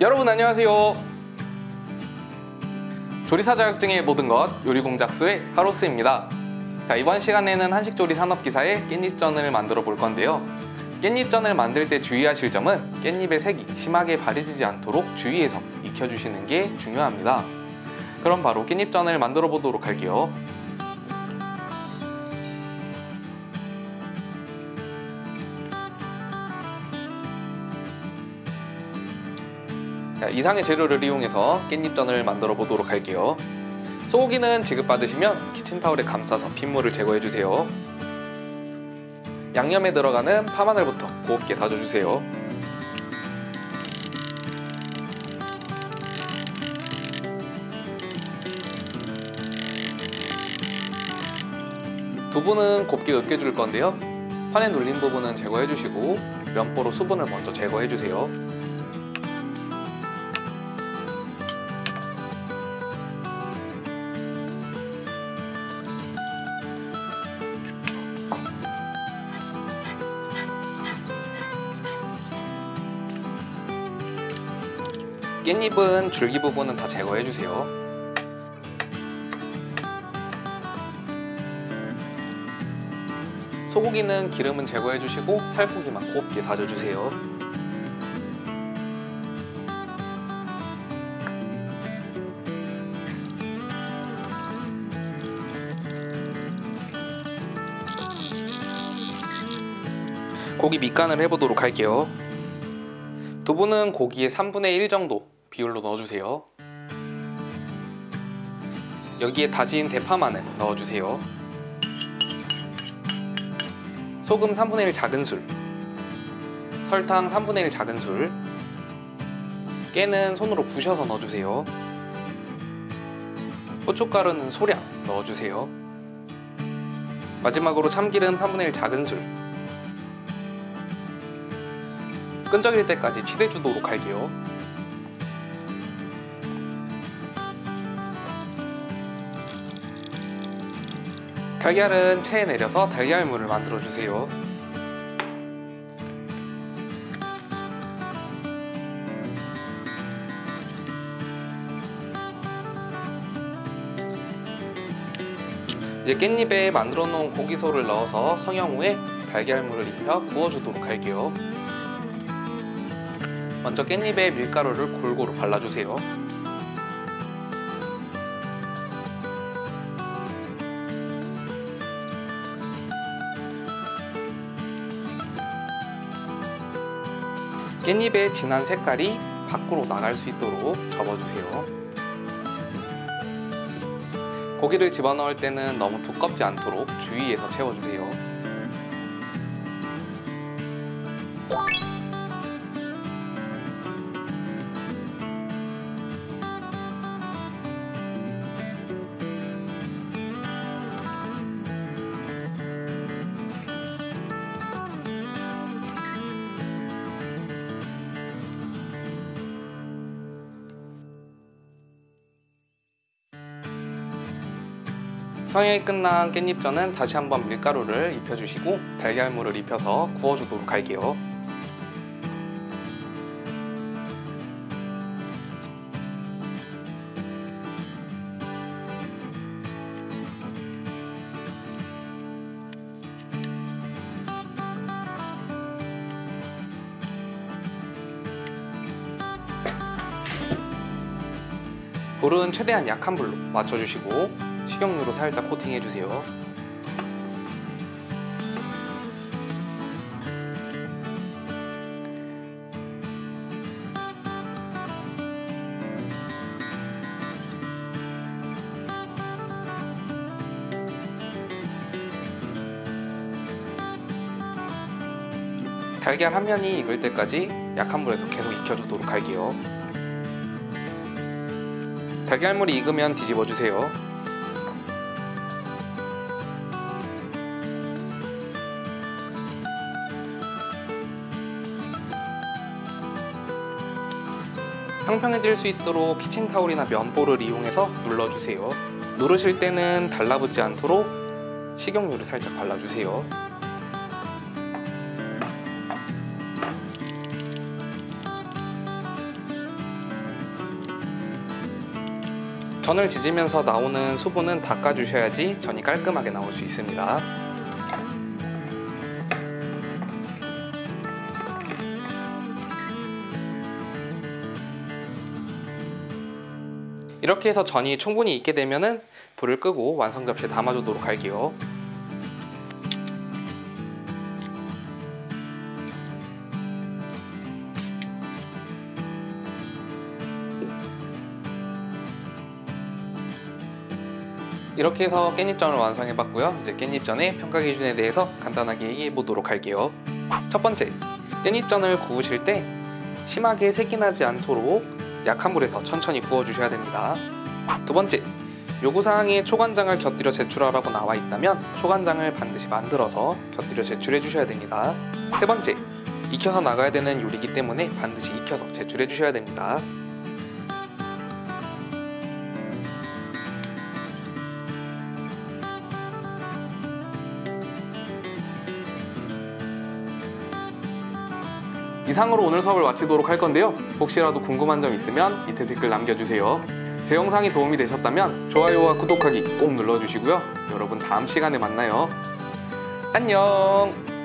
여러분 안녕하세요. 조리사 자격증의 모든 것 요리공작수의 하로스입니다. 자, 이번 시간에는 한식조리 산업기사의 깻잎전을 만들어 볼 건데요. 깻잎전을 만들 때 주의하실 점은 깻잎의 색이 심하게 바래지지 않도록 주의해서 익혀주시는 게 중요합니다. 그럼 바로 깻잎전을 만들어 보도록 할게요. 이상의 재료를 이용해서 깻잎전을 만들어 보도록 할게요. 소고기는 지급받으시면 키친타올에 감싸서 핏물을 제거해주세요. 양념에 들어가는 파마늘부터 곱게 다져주세요. 두부는 곱게 으깨줄 건데요. 판에 눌린 부분은 제거해주시고 면보로 수분을 먼저 제거해주세요. 깻잎은 줄기 부분은 다 제거해주세요. 소고기는 기름은 제거해주시고 살코기만 곱게 다져주세요. 고기 밑간을 해보도록 할게요. 두부는 고기의 3분의 1 정도 비율로 넣어주세요. 여기에 다진 대파마늘 넣어주세요. 소금 3분의 1 작은술 설탕 3분의 1 작은술 깨는 손으로 부셔서 넣어주세요. 고춧가루는 소량 넣어주세요. 마지막으로 참기름 3분의 1 작은술 끈적일 때까지 치대주도록 할게요. 달걀은 체에 내려서 달걀물을 만들어주세요. 이제 깻잎에 만들어 놓은 고기소를 넣어서 성형 후에 달걀물을 입혀 구워주도록 할게요. 먼저 깻잎에 밀가루를 골고루 발라주세요. 깻잎의 진한 색깔이 밖으로 나갈 수 있도록 접어주세요. 고기를 집어넣을 때는 너무 두껍지 않도록 주의해서 채워주세요. 성형이 끝난 깻잎전은 다시 한번 밀가루를 입혀주시고 달걀물을 입혀서 구워주도록 할게요. 불은 최대한 약한 불로 맞춰주시고 식용유로 살짝 코팅해주세요. 달걀 한 면이 익을 때까지 약한 불에서 계속 익혀주도록 할게요. 달걀물이 익으면 뒤집어 주세요. 평평해질 수 있도록 키친타올이나 면보를 이용해서 눌러주세요. 누르실 때는 달라붙지 않도록 식용유를 살짝 발라주세요. 전을 지지면서 나오는 수분은 닦아주셔야지 전이 깔끔하게 나올 수 있습니다. 이렇게 해서 전이 충분히 익게 되면은 불을 끄고 완성 접시에 담아주도록 할게요. 이렇게 해서 깻잎전을 완성해봤고요. 이제 깻잎전의 평가 기준에 대해서 간단하게 얘기해 보도록 할게요. 첫 번째, 깻잎전을 구우실 때 심하게 색이 나지 않도록 약한 불에서 천천히 구워주셔야 됩니다. 두 번째, 요구사항에 초간장을 곁들여 제출하라고 나와 있다면 초간장을 반드시 만들어서 곁들여 제출해 주셔야 됩니다. 세 번째, 익혀서 나가야 되는 요리이기 때문에 반드시 익혀서 제출해 주셔야 됩니다. 이상으로 오늘 수업을 마치도록 할 건데요. 혹시라도 궁금한 점 있으면 밑에 댓글 남겨주세요. 제 영상이 도움이 되셨다면 좋아요와 구독하기 꼭 눌러주시고요. 여러분 다음 시간에 만나요. 안녕!